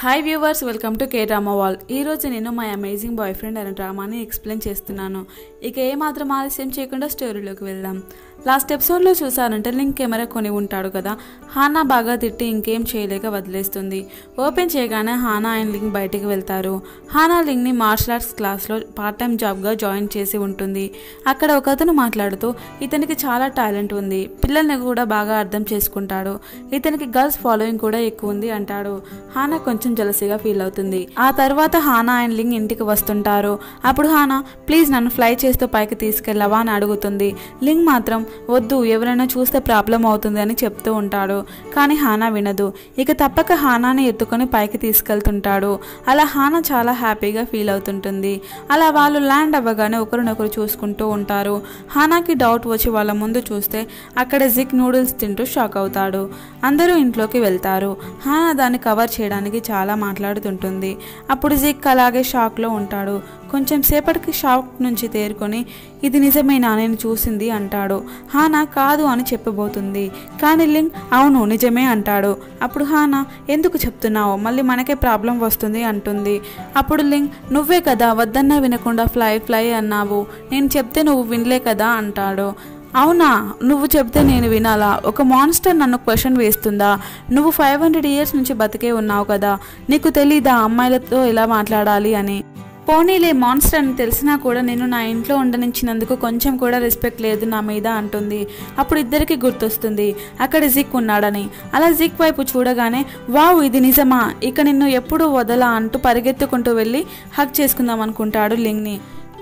Hi viewers welcome to K drama world ఈరోజు నేను my amazing boy friend అనే డ్రామాని explain చేస్తున్నాను. ఇక ఏమాత్రం ఆలస్యం చేయకుండా స్టోరీలోకి వెళ్దాం. లాస్ట్ ఎపిసోడ్లో చూసారంటే లింక్ కెమెరా కొని ఉంటాడు కదా. హానా బాగా తిట్టి ఇంకేం చేయలేక వదిలేస్తుంది. ఓపెన్ చేయగానే హానా అండ్ లింక్ బయటికి వెళ్తారు. హానా లింక్ని మార్షల్ ఆర్ట్స్ క్లాస్లో పార్ట్ టైం జాబ్గా జాయిన్ చేసి ఉంటుంది. అక్కడ ఒక అతను మాట్లాడుతూ ఇతనికి చాలా టాలెంట్ ఉంది. పిల్లల్ని కూడా బాగా అర్థం చేసుకుంటాడు. ఇతనికి గర్ల్స్ ఫాలోయింగ్ కూడా ఎక్కువ ఉంది అంటాడు. హానా కొంచెం జలసిగా ఫీల్ అవుతుంది. ఆ తర్వాత హానా అండ్ లింక్ ఇంటికి వస్తుంటారు. అప్పుడు హానా ప్లీజ్ నన్ను ఫ్లై చేస్తూ పైకి తీసుకెళ్ళవా అని అడుగుతుంది. లింక్ మాత్రం వద్దు ఎవరైనా చూస్తే ప్రాబ్లం అవుతుంది అని చెప్తూ ఉంటాడు. కానీ హానా వినదు. ఇక తప్పక హానాని ఎత్తుకొని పైకి తీసుకెళ్తుంటాడు. అలా హానా చాలా హ్యాపీగా ఫీల్ అవుతుంటుంది. అలా వాళ్ళు ల్యాండ్ అవ్వగానే ఒకరినొకరు చూసుకుంటూ ఉంటారు. హానాకి డౌట్ వచ్చి వాళ్ళ ముందు చూస్తే అక్కడ జిక్ నూడిల్స్ తింటూ షాక్ అవుతాడు. అందరూ ఇంట్లోకి వెళ్తారు. హానా దాన్ని కవర్ చేయడానికి చాలా మాట్లాడుతుంటుంది. అప్పుడు జిక్ అలాగే షాక్లో ఉంటాడు. కొంచెం సేపటికి షాక్ నుంచి తేరుకొని ఇది నిజమేనా నేను చూసింది అంటాడు. హానా కాదు అని చెప్పబోతుంది. కానీ లింగ్ అవును నిజమే అంటాడు. అప్పుడు హానా ఎందుకు చెప్తున్నావు? మళ్ళీ మనకే ప్రాబ్లం వస్తుంది అంటుంది. అప్పుడు లింగ్ నువ్వే కదా వద్దన్నా వినకుండా ఫ్లై ఫ్లై అన్నావు. నేను చెప్తే నువ్వు వినలే కదా అంటాడు. అవునా నువ్వు చెప్తే నేను వినాలా? ఒక మాన్స్టర్ నన్ను క్వశ్చన్ వేస్తుందా? నువ్వు ఫైవ్ హండ్రెడ్ ఇయర్స్ నుంచి బతికే ఉన్నావు కదా. నీకు తెలీదా అమ్మాయిలతో ఎలా మాట్లాడాలి అని. పోనీలే మాన్స్టర్ అని తెలిసినా కూడా నేను నా ఇంట్లో ఉండనిచ్చినందుకు కొంచెం కూడా రెస్పెక్ట్ లేదు నా మీద అంటుంది. అప్పుడు ఇద్దరికి గుర్తొస్తుంది అక్కడ జిక్ ఉన్నాడని. అలా జిక్ వైపు చూడగానే వావ్ ఇది నిజమా? ఇక నిన్ను ఎప్పుడు వదలా అంటూ పరిగెత్తుకుంటూ వెళ్ళి హక్ చేసుకుందాం అనుకుంటాడు లింగ్ని.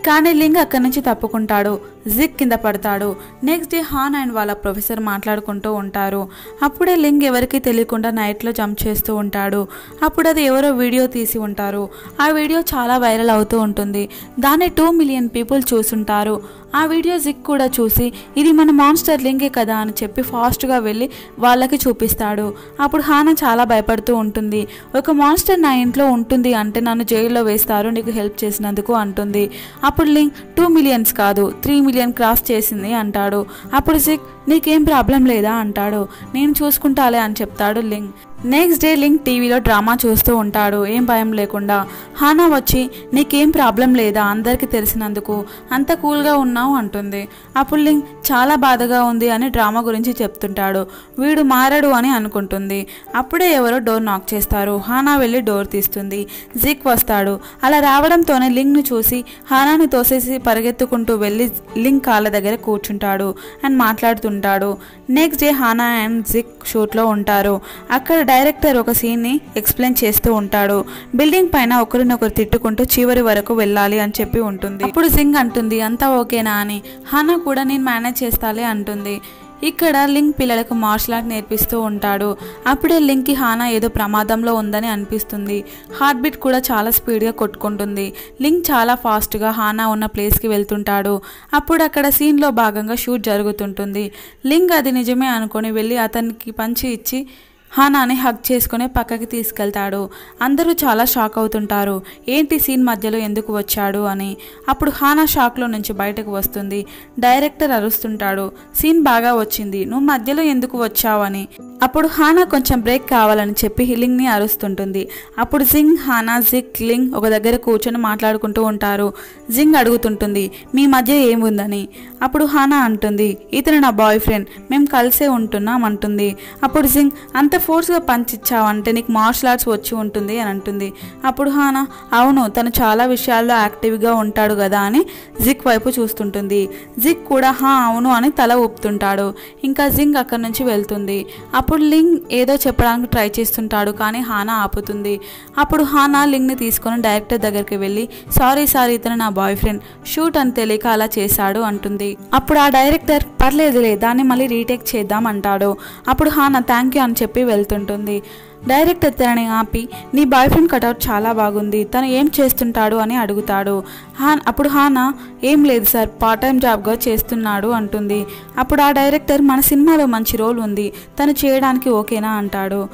కానీ లింగ్ అక్కడి నుంచి తప్పుకుంటాడు జిక్ కింద పడతాడు. నెక్స్ట్ డే హాన్ అండ్ వాళ్ళ ప్రొఫెసర్ మాట్లాడుకుంటూ ఉంటారు. అప్పుడే లింగ్ ఎవరికీ తెలియకుండా నైట్లో జంప్ చేస్తూ ఉంటాడు. అప్పుడు అది ఎవరో వీడియో తీసి ఉంటారు. ఆ వీడియో చాలా వైరల్ అవుతూ ఉంటుంది. దాన్ని టూ మిలియన్ పీపుల్ చూసుంటారు. ఆ వీడియో జిక్ కూడా చూసి ఇది మన మాన్స్టర్ లింగే కదా అని చెప్పి ఫాస్ట్గా వెళ్ళి వాళ్ళకి చూపిస్తాడు. అప్పుడు హానా చాలా భయపడుతూ ఉంటుంది. ఒక మాన్స్టర్ నా ఇంట్లో ఉంటుంది అంటే నన్ను జైల్లో వేస్తారు నీకు హెల్ప్ చేసినందుకు అంటుంది. అప్పుడు లింక్ టూ మిలియన్స్ కాదు త్రీ మిలియన్ క్రాస్ చేసింది అంటాడు. అప్పుడు జిక్ నీకేం ప్రాబ్లం లేదా? అంటాడు. నేను చూసుకుంటాలే అని చెప్తాడు లింక్ నెక్స్ట్ డే లింక్ టీవీలో డ్రామా చూస్తూ ఉంటాడు. ఏం భయం లేకుండా. హానా వచ్చి నీకేం ప్రాబ్లం లేదా? అందరికీ తెలిసినందుకు. అంత కూల్గా ఉన్నావు అంటుంది. అప్పుడు లింక్ చాలా బాధగా ఉంది అని డ్రామా గురించి చెప్తుంటాడు. వీడు మారడు అని అనుకుంటుంది. అప్పుడే ఎవరో డోర్ నాక్ చేస్తారు. హానా వెళ్ళి డోర్ తీస్తుంది. జిక్ వస్తాడు. అలా రావడంతోనే లింక్ను చూసి హానాని తోసేసి పరిగెత్తుకుంటూ వెళ్ళి లింక్ కాళ్ళ దగ్గర కూర్చుంటాడు అండ్ మాట్లాడుతుంటాడు. Next day Hana and Jik షూట్లో ఉంటారు. అక్కడ డైరెక్టర్ ఒక సీన్ని ఎక్స్ప్లెయిన్ చేస్తూ ఉంటాడు. బిల్డింగ్ పైన ఒకరినొకరు తిట్టుకుంటూ చివరి వరకు వెళ్ళాలి అని చెప్పి ఉంటుంది. అప్పుడు సింగ్ అంటుంది అంతా ఓకేనా అని. హానా కూడా నేను మేనేజ్ చేస్తాలే అంటుంది. ఇక్కడ లింక్ పిల్లలకు మార్షల్ ఆర్ట్ నేర్పిస్తూ ఉంటాడు. అప్పుడే లింక్కి హానా ఏదో ప్రమాదంలో ఉందని అనిపిస్తుంది. హార్ట్ బీట్ కూడా చాలా స్పీడ్గా కొట్టుకుంటుంది. లింక్ చాలా ఫాస్ట్గా హానా ఉన్న ప్లేస్కి వెళ్తుంటాడు. అప్పుడు అక్కడ సీన్లో భాగంగా షూట్ జరుగుతుంటుంది. లింక్ అది నిజమే అనుకొని వెళ్ళి అతనికి పంచి ఇచ్చి హానాని హక్ చేసుకుని పక్కకి తీసుకెళ్తాడు. అందరూ చాలా షాక్ అవుతుంటారు. ఏంటి సీన్ మధ్యలో ఎందుకు వచ్చాడు అని. అప్పుడు హానా షాక్లో నుంచి బయటకు వస్తుంది. డైరెక్టర్ అరుస్తుంటాడు. సీన్ బాగా వచ్చింది. నువ్వు మధ్యలో ఎందుకు వచ్చావని అప్పుడు హానా కొంచెం బ్రేక్ కావాలని చెప్పి హిలింగ్ని అరుస్తుంటుంది. అప్పుడు జింగ్ హానా జిక్ లింగ్ ఒక దగ్గర కూర్చొని మాట్లాడుకుంటూ ఉంటారు. జింగ్ అడుగుతుంటుంది మీ మధ్య ఏముందని? అప్పుడు హానా అంటుంది ఇతను నా బాయ్ ఫ్రెండ్. మేము కలిసే ఉంటున్నాం అంటుంది. అప్పుడు జింగ్ అంత ఫోర్స్గా పంచిచ్చావంటే నీకు మార్షల్ ఆర్ట్స్ వచ్చి ఉంటుంది అని అంటుంది. అప్పుడు హానా అవును తను చాలా విషయాల్లో యాక్టివ్గా ఉంటాడు కదా అని జిక్ వైపు చూస్తుంటుంది. జిక్ కూడా హా అవును అని తల ఊపుతుంటాడు. ఇంకా జింగ్ అక్కడి నుంచి వెళ్తుంది. అప్పుడు లింగ్ ఏదో చెప్పడానికి ట్రై చేస్తుంటాడు కానీ హానా ఆపుతుంది. అప్పుడు హానా లింగ్ని తీసుకొని డైరెక్టర్ దగ్గరికి వెళ్ళి సారీ సార్ ఇతను నా బాయ్ ఫ్రెండ్. షూట్ అని తెలియక అలా చేశాడు అంటుంది. అప్పుడు ఆ డైరెక్టర్ పర్లేదులే దాన్ని మళ్ళీ రీటేక్ చేద్దాం అంటాడు. అప్పుడు హానా థ్యాంక్ యూ అని చెప్పి వెళ్తుంటుంది. డైరెక్టర్ తనని ఆపి నీ బాయ్ ఫ్రెండ్ కటౌట్ చాలా బాగుంది తను ఏం చేస్తుంటాడు? అని అడుగుతాడు. హాన్ అప్పుడు హానా? ఏం లేదు సార్ పార్ట్ టైం జాబ్గా చేస్తున్నాడు అంటుంది. అప్పుడు ఆ డైరెక్టర్ మన సినిమాలో మంచి రోల్ ఉంది తను చేయడానికి ఓకేనా? అంటాడు.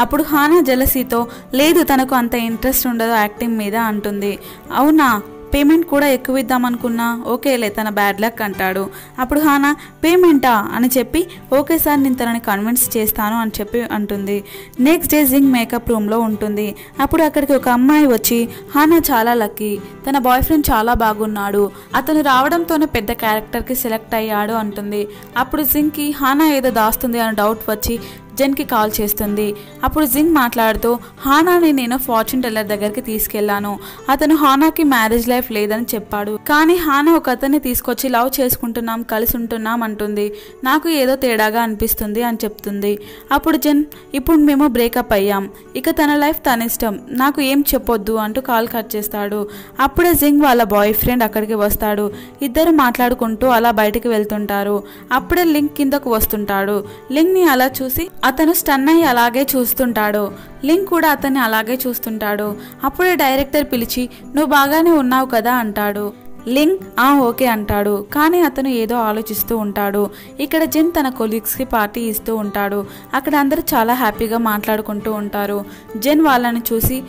అప్పుడు హానా జలసీతో లేదు తనకు అంత ఇంట్రెస్ట్ ఉండదు యాక్టింగ్ మీద అంటుంది. అవునా? పేమెంట్ కూడా ఎక్కువ ఇద్దామనుకున్నా ఓకేలే తన బ్యాడ్ లక్ అంటాడు. అప్పుడు హానా పేమెంటా? అని చెప్పి ఓకే సార్ నేను తనని కన్విన్స్ చేస్తాను అని చెప్పి అంటుంది. నెక్స్ట్ డే జింగ్ మేకప్ రూమ్లో ఉంటుంది. అప్పుడు అక్కడికి ఒక అమ్మాయి వచ్చి హానా చాలా లక్కీ. తన బాయ్ ఫ్రెండ్ చాలా బాగున్నాడు. అతను రావడంతోనే పెద్ద క్యారెక్టర్కి సెలెక్ట్ అయ్యాడు అంటుంది. అప్పుడు జింగ్కి హానా ఏదో దాస్తుంది అని డౌట్ వచ్చి జెన్కి కాల్ చేస్తుంది. అప్పుడు జింగ్ మాట్లాడుతూ హానాని నేను ఫార్చ్యూన్ టెల్లర్ దగ్గరికి తీసుకెళ్ళాను అతను హానాకి మ్యారేజ్ లైఫ్ లేదని చెప్పాడు. కానీ హానా ఒక అతన్ని తీసుకొచ్చి లవ్ చేసుకుంటున్నాం కలిసి ఉంటున్నాం అంటుంది. నాకు ఏదో తేడాగా అనిపిస్తుంది అని చెప్తుంది. అప్పుడు జెన్ ఇప్పుడు మేము బ్రేకప్ అయ్యాం. ఇక తన లైఫ్ తన ఇష్టం. నాకు ఏం చెప్పొద్దు అంటూ కాల్ కట్ చేస్తాడు. అప్పుడే జింగ్ వాళ్ళ బాయ్ ఫ్రెండ్ అక్కడికి వస్తాడు. ఇద్దరు మాట్లాడుకుంటూ అలా బయటికి వెళ్తుంటారు. అప్పుడే లింక్ కిందకు వస్తుంటాడు. లింక్ని అలా చూసి అతను స్టన్ అయ్యి అలాగే చూస్తుంటాడు. లింక్ కూడా అతన్ని అలాగే చూస్తుంటాడు. అప్పుడే డైరెక్టర్ పిలిచి నువ్వు బాగానే ఉన్నావు కదా అంటాడు. లింక్ ఆ ఓకే అంటాడు. కానీ అతను ఏదో ఆలోచిస్తూ ఉంటాడు. ఇక్కడ జెన్ తన కొలీగ్స్కి పార్టీ ఇస్తూ ఉంటాడు. అక్కడ అందరూ చాలా హ్యాపీగా మాట్లాడుకుంటూ ఉంటారు. జెన్ వాళ్ళని చూసి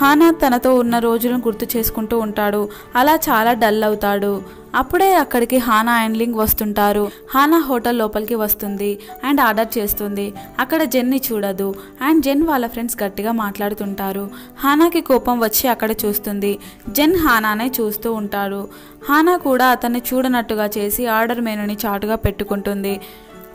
హానా తనతో ఉన్న రోజులను గుర్తు చేసుకుంటూ ఉంటాడు. అలా చాలా డల్ అవుతాడు. అప్పుడే అక్కడికి హానా అండ్ లింగ్ వస్తుంటారు. హానా హోటల్ లోపలికి వస్తుంది అండ్ ఆర్డర్ చేస్తుంది. అక్కడ జెన్ని చూడదు అండ్ జెన్ వాళ్ళ ఫ్రెండ్స్ గట్టిగా మాట్లాడుతుంటారు. హానాకి కోపం వచ్చి అక్కడ చూస్తుంది. జెన్ హానానే చూస్తూ ఉంటాడు. హానా కూడా అతన్ని చూడనట్టుగా చేసి ఆర్డర్ మెనూని చాటుగా పెట్టుకుంటుంది.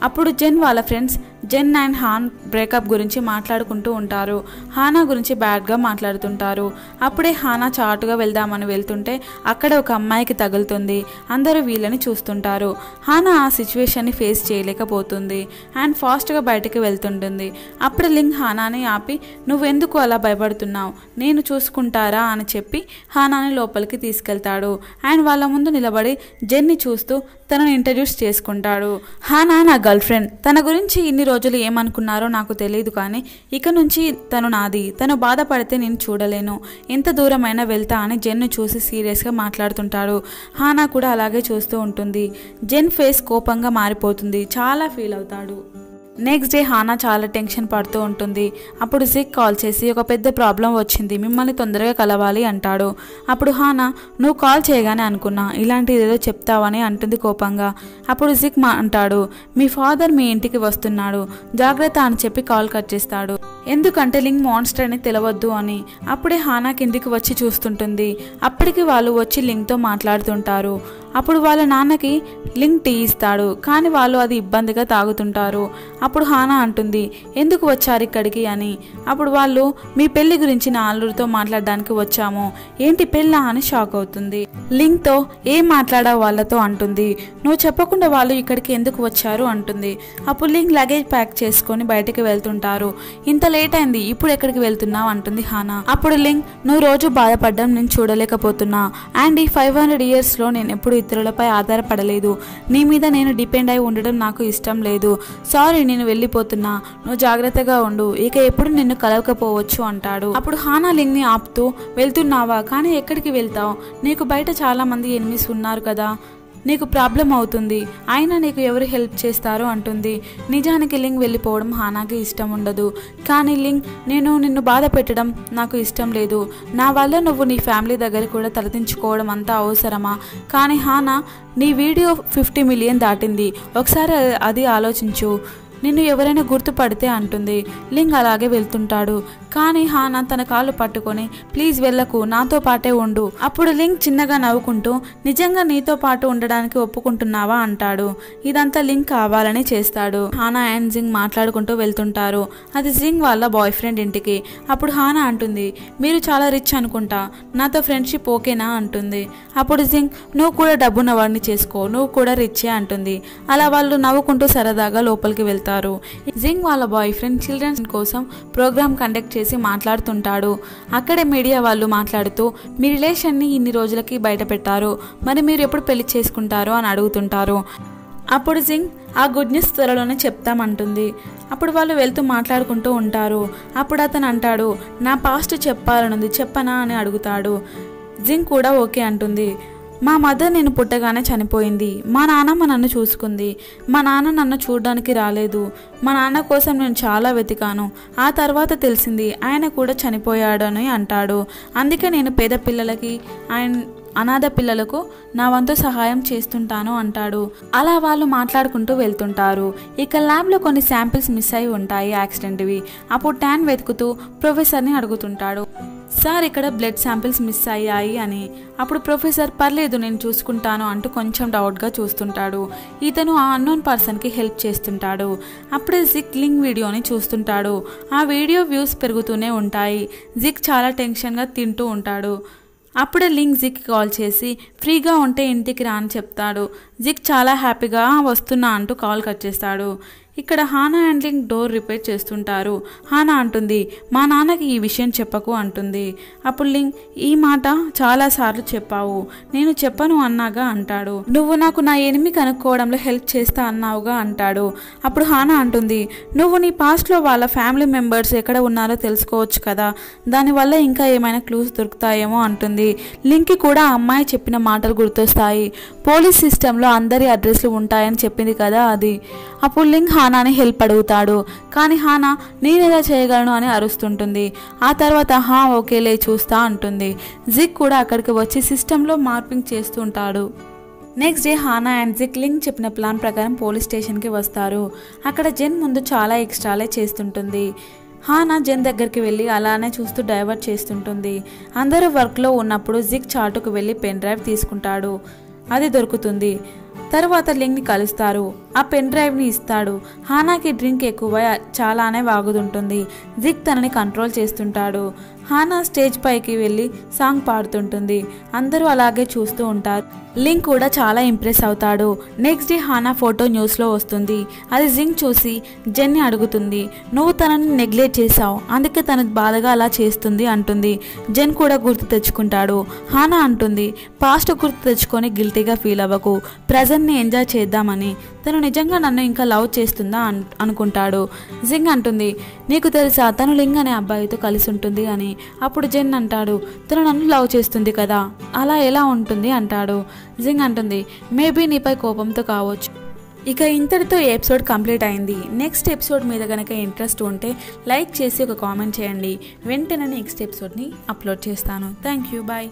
అప్పుడు జెన్ వాళ్ళ friends Zen and Han breakup గురించి మాట్లాడుకుంటూ ఉంటారు. హానా గురించి బ్యాడ్గా మాట్లాడుతుంటారు. అప్పుడే హానా చాటుగా వెళ్దామని వెళ్తుంటే అక్కడ ఒక అమ్మాయికి తగులుతుంది. అందరూ వీళ్ళని చూస్తుంటారు. హానా ఆ సిచ్యువేషన్ని ఫేస్ చేయలేకపోతుంది. అండ్ ఫాస్ట్గా బయటికి వెళ్తుంటుంది. అప్పుడు లింక్ హానాని ఆపి నువ్వెందుకు అలా భయపడుతున్నావు? నేను చూసుకుంటారా? అని చెప్పి హానాని లోపలికి తీసుకెళ్తాడు. అండ్ వాళ్ళ ముందు నిలబడి జెన్ని చూస్తూ తనను ఇంట్రడ్యూస్ చేసుకుంటాడు. హానా నా గర్ల్ ఫ్రెండ్. తన గురించి ఇన్ని రోజులు ఏమనుకున్నారో నాకు తెలియదు కానీ ఇక నుంచి తను నాది. తను బాధపడితే నేను చూడలేను. ఎంత దూరమైనా వెళ్తా అని జెన్ను చూసి సీరియస్గా మాట్లాడుతుంటాడు. హానా కూడా అలాగే చూస్తూ ఉంటుంది. జెన్ ఫేస్ కోపంగా మారిపోతుంది. చాలా ఫీల్ అవుతాడు. నెక్స్ట్ డే హానా చాలా టెన్షన్ పడుతూ ఉంటుంది. అప్పుడు జిక్ కాల్ చేసి ఒక పెద్ద ప్రాబ్లం వచ్చింది. మిమ్మల్ని తొందరగా కలవాలి అంటాడు. అప్పుడు హానా నువ్వు కాల్ చేయగానే అనుకున్నా. ఇలాంటిది ఏదో చెప్తావని అంటుంది కోపంగా. అప్పుడు జిక్ మా అంటాడు. మీ ఫాదర్ మీ ఇంటికి వస్తున్నాడు. జాగ్రత్త అని చెప్పి కాల్ కట్ చేస్తాడు. ఎందుకంటే లింక్ మాన్స్టర్ అని తెలవద్దు అని. అప్పుడే హానా కిందికి వచ్చి చూస్తుంటుంది. అప్పటికి వాళ్ళు వచ్చి లింక్తో మాట్లాడుతుంటారు. అప్పుడు వాళ్ళ నాన్నకి లింక్ టీ ఇస్తాడు కానీ వాళ్ళు అది ఇబ్బందిగా తాగుతుంటారు. అప్పుడు హానా అంటుంది ఎందుకు వచ్చారు ఇక్కడికి? అని. అప్పుడు వాళ్ళు మీ పెళ్ళి గురించి నా అల్లుడితో మాట్లాడడానికి వచ్చాము. ఏంటి పెళ్ళా? అని షాక్ అవుతుంది. లింక్తో ఏం మాట్లాడావు వాళ్ళతో? అంటుంది. నువ్వు చెప్పకుండా వాళ్ళు ఇక్కడికి ఎందుకు వచ్చారు? అంటుంది. అప్పుడు లింక్ లగేజ్ ప్యాక్ చేసుకొని బయటికి వెళ్తుంటారు. ఇంత లేట్ అయింది ఇప్పుడు ఎక్కడికి వెళ్తున్నావు? అంటుంది హానా. అప్పుడు లింక్ నువ్వు రోజు బాధపడ్డం నేను చూడలేకపోతున్నా. అండ్ ఈ ఫైవ్ హండ్రెడ్ ఇయర్స్లో నేను ఎప్పుడు ఇతరులపై ఆధారపడలేదు. నీ మీద నేను డిపెండ్ అయి ఉండడం నాకు ఇష్టం లేదు. సారీ నేను వెళ్ళిపోతున్నా. నువ్వు జాగ్రత్తగా ఉండు. ఇక ఎప్పుడు నిన్ను కలవకపోవచ్చు అంటాడు. అప్పుడు హానా ని ఆపుతూ వెళ్తున్నావా? కానీ ఎక్కడికి వెళ్తావు? నీకు బయట చాలా మంది ఎనిమిస్ ఉన్నారు కదా. నీకు ప్రాబ్లం అవుతుంది. అయినా నీకు ఎవరు హెల్ప్ చేస్తారో అంటుంది. నిజానికి లింగ్ వెళ్ళిపోవడం హానాకి ఇష్టం ఉండదు. కానీ లింగ్ నేను నిన్ను బాధ పెట్టడం నాకు ఇష్టం లేదు. నా వల్ల నువ్వు నీ ఫ్యామిలీ దగ్గర కూడా తలదించుకోవడం అంతా అవసరమా? కానీ హానా నీ వీడియో ఫిఫ్టీ మిలియన్ దాటింది. ఒకసారి అది ఆలోచించు. నిన్ను ఎవరైనా గుర్తుపడితే అంటుంది. లింగ్ అలాగే వెళ్తుంటాడు. కానీ హానా తన కాళ్ళు పట్టుకొని ప్లీజ్ వెళ్ళకు నాతో పాటే ఉండు. అప్పుడు లింగ్ చిన్నగా నవ్వుకుంటూ నిజంగా నీతో పాటు ఉండడానికి ఒప్పుకుంటున్నావా? అంటాడు. ఇదంతా లింగ్ కావాలని చేస్తాడు. హానా అండ్ జింగ్ మాట్లాడుకుంటూ వెళ్తుంటారు. అది జింగ్ వాళ్ళ బాయ్ ఫ్రెండ్ ఇంటికి. అప్పుడు హానా అంటుంది మీరు చాలా రిచ్ అనుకుంటా. నాతో ఫ్రెండ్షిప్ ఓకేనా? అంటుంది. అప్పుడు జింగ్ నువ్వు కూడా డబ్బున్న వాడిని చేసుకో. నువ్వు కూడా రిచ్చే అంటుంది. అలా వాళ్ళు నవ్వుకుంటూ సరదాగా లోపలికి వెళ్తారు. జింగ్ వాళ్ళ బాయ్ ఫ్రెండ్ చిల్డ్రన్స్ కోసం ప్రోగ్రామ్ కండక్ట్ చేసి మాట్లాడుతుంటాడు. అక్కడే మీడియా వాళ్ళు మాట్లాడుతూ మీ రిలేషన్ని ఇన్ని రోజులకి బయట పెట్టారు. మరి మీరు ఎప్పుడు పెళ్ళి చేసుకుంటారు? అని అడుగుతుంటారు. అప్పుడు జింగ్ ఆ గుడ్ న్యూస్ త్వరలోనే చెప్తామంటుంది. అప్పుడు వాళ్ళు వెళ్తూ మాట్లాడుకుంటూ ఉంటారు. అప్పుడు అతను అంటాడు నా పాస్ట్ చెప్పాలనుంది చెప్పనా? అని అడుగుతాడు. జింగ్ కూడా ఓకే అంటుంది. మా మదర్ నేను పుట్టగానే చనిపోయింది. మా నాన్నమ్మ నన్ను చూసుకుంది. మా నాన్న నన్ను చూడడానికి రాలేదు. మా నాన్న కోసం నేను చాలా వెతికాను. ఆ తర్వాత తెలిసింది ఆయన కూడా చనిపోయాడని అంటాడు. అందుకే నేను పేద పిల్లలకి ఆయన అనాథ పిల్లలకు నా వంతు సహాయం చేస్తుంటాను అంటాడు. అలా వాళ్ళు మాట్లాడుకుంటూ వెళ్తుంటారు. ఇక ల్యాబ్లో కొన్ని శాంపిల్స్ మిస్ అయి ఉంటాయి యాక్సిడెంట్వి. అప్పుడు ట్యాన్ వెతుకుతూ ప్రొఫెసర్ని అడుగుతుంటాడు. సార్ ఇక్కడ బ్లడ్ శాంపిల్స్ మిస్ అయ్యాయి అని. అప్పుడు ప్రొఫెసర్ పర్లేదు నేను చూసుకుంటాను అంటూ కొంచెం డౌట్గా చూస్తుంటాడు. ఇతను ఆ అన్నోన్ పర్సన్కి హెల్ప్ చేస్తుంటాడు. అప్పుడే జిక్ లింక్ వీడియోని చూస్తుంటాడు. ఆ వీడియో వ్యూస్ పెరుగుతూనే ఉంటాయి. జిక్ చాలా టెన్షన్గా తింటూ ఉంటాడు. అప్పుడే లింక్ జిక్ కాల్ చేసి ఫ్రీగా ఉంటే ఇంటికి రా అని చెప్తాడు. జిక్ చాలా హ్యాపీగా వస్తున్నా అంటూ కాల్ కట్ చేస్తాడు. ఇక్కడ హానా హ్యాండ్లింగ్ డోర్ రిపేర్ చేస్తుంటారు. హానా అంటుంది మా నాన్నకి ఈ విషయం చెప్పకు అంటుంది. అప్పుడు లింక్ ఈ మాట చాలాసార్లు చెప్పావు. నేను చెప్పను అన్నాగా అంటాడు. నువ్వు నాకు నా ఎనిమి కనుక్కోవడంలో హెల్ప్ చేస్తా అన్నావుగా అంటాడు. అప్పుడు హానా అంటుంది నువ్వు నీ పాస్ట్లో వాళ్ళ ఫ్యామిలీ మెంబర్స్ ఎక్కడ ఉన్నారో తెలుసుకోవచ్చు కదా. దానివల్ల ఇంకా ఏమైనా క్లూస్ దొరుకుతాయేమో అంటుంది. లింక్కి కూడా ఆ అమ్మాయి చెప్పిన మాటలు గుర్తొస్తాయి. పోలీస్ సిస్టంలో అందరి అడ్రస్లు ఉంటాయని చెప్పింది కదా అది. అప్పుడు లింక్ హానాని హెల్ప్ అడుగుతాడు. కానీ హానా నేనేలా చేయగలను? అని అరుస్తుంటుంది. ఆ తర్వాత హా ఓకేలే చూస్తా అంటుంది. జిక్ కూడా అక్కడికి వచ్చి సిస్టంలో మార్పింగ్ చేస్తుంటాడు. Next day Hana and Jik Link చెప్పిన ప్లాన్ ప్రకారం పోలీస్ స్టేషన్కి వస్తారు. అక్కడ జెన్ ముందు చాలా ఎక్స్ట్రాలే చేస్తుంటుంది. హానా జెన్ దగ్గరికి వెళ్ళి అలానే చూస్తూ డైవర్ట్ చేస్తుంటుంది. అందరూ వర్క్లో ఉన్నప్పుడు జిక్ చాటుకు వెళ్ళి పెన్ డ్రైవ్ తీసుకుంటాడు. అది దొరుకుతుంది. తర్వాత లింక్ని కలుస్తారు. ఆ పెన్ డ్రైవ్ని ఇస్తాడు. హానాకి డ్రింక్ ఎక్కువ చాలానే వాగుతుంటుంది. జిక్ తనని కంట్రోల్ చేస్తుంటాడు. హానా స్టేజ్ పైకి వెళ్ళి సాంగ్ పాడుతుంటుంది. అందరూ అలాగే చూస్తూ ఉంటారు. లింక్ కూడా చాలా ఇంప్రెస్ అవుతాడు. నెక్స్ట్ డే హానా ఫోటో న్యూస్లో వస్తుంది. అది జింక్ చూసి జెన్ని అడుగుతుంది. నువ్వు తనని నెగ్లెక్ట్ చేశావు. అందుకే తన బాధగా అలా చేస్తుంది అంటుంది. జెన్ కూడా గుర్తు తెచ్చుకుంటాడు. హానా అంటుంది పాస్ట్ గుర్తు తెచ్చుకొని గిల్టీగా ఫీల్ అవ్వకు. ప్రజెంట్ని ఎంజాయ్ చేద్దామని తను నిజంగా నన్ను ఇంకా లవ్ చేస్తుందా అన్ అనుకుంటాడు. జింగ్ అంటుంది నీకు తెలుసా తను లింగ్ అనే అబ్బాయితో కలిసి ఉంటుంది అని. అప్పుడు జెన్ అంటాడు తను నన్ను లవ్ చేస్తుంది కదా అలా ఎలా ఉంటుంది? అంటాడు. జింగ్ అంటుంది మేబీ నీపై కోపంతో కావచ్చు. ఇక ఇంతటితో ఎపిసోడ్ కంప్లీట్ అయింది. నెక్స్ట్ ఎపిసోడ్ మీద కనుక ఇంట్రెస్ట్ ఉంటే లైక్ చేసి ఒక కామెంట్ చేయండి. వెంటనే నెక్స్ట్ ఎపిసోడ్ని అప్లోడ్ చేస్తాను. Thank you bye.